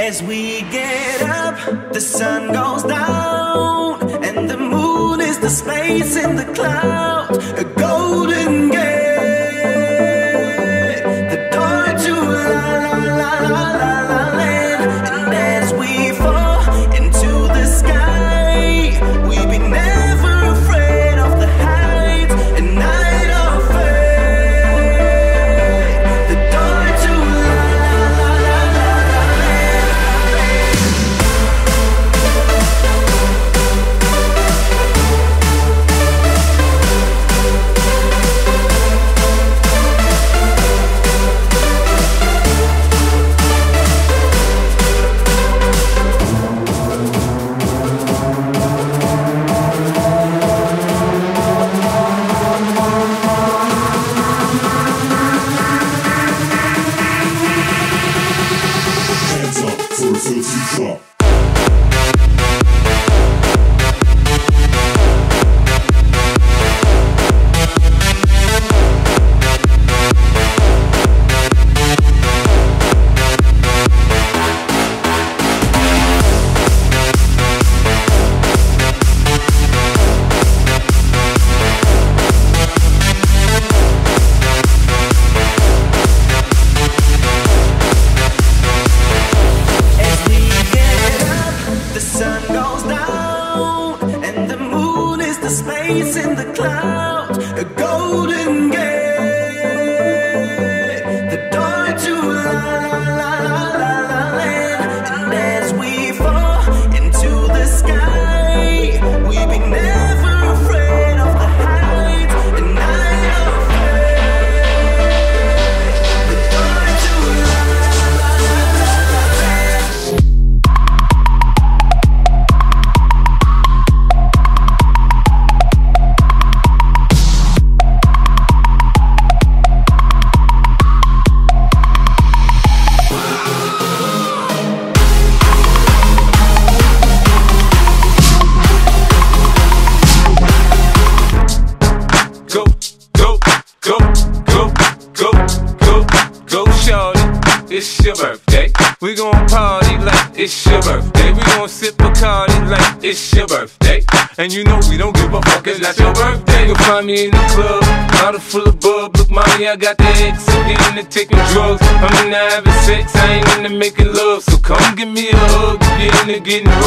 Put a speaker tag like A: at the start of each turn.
A: As we get up, the sun goes down, and the moon is the space in the cloud, a golden space in the clouds,
B: It's your birthday. We gon' party like it's your birthday. We gon' sip Bacardi like it's your birthday. And you know we don't give a fuck, it's not your birthday. You'll find me in the club, bottle full of bub. Look, mommy, I got the X. I'm getting into taking drugs. I'm into having sex, I ain't into making love. So come give me a hug, get into getting rough.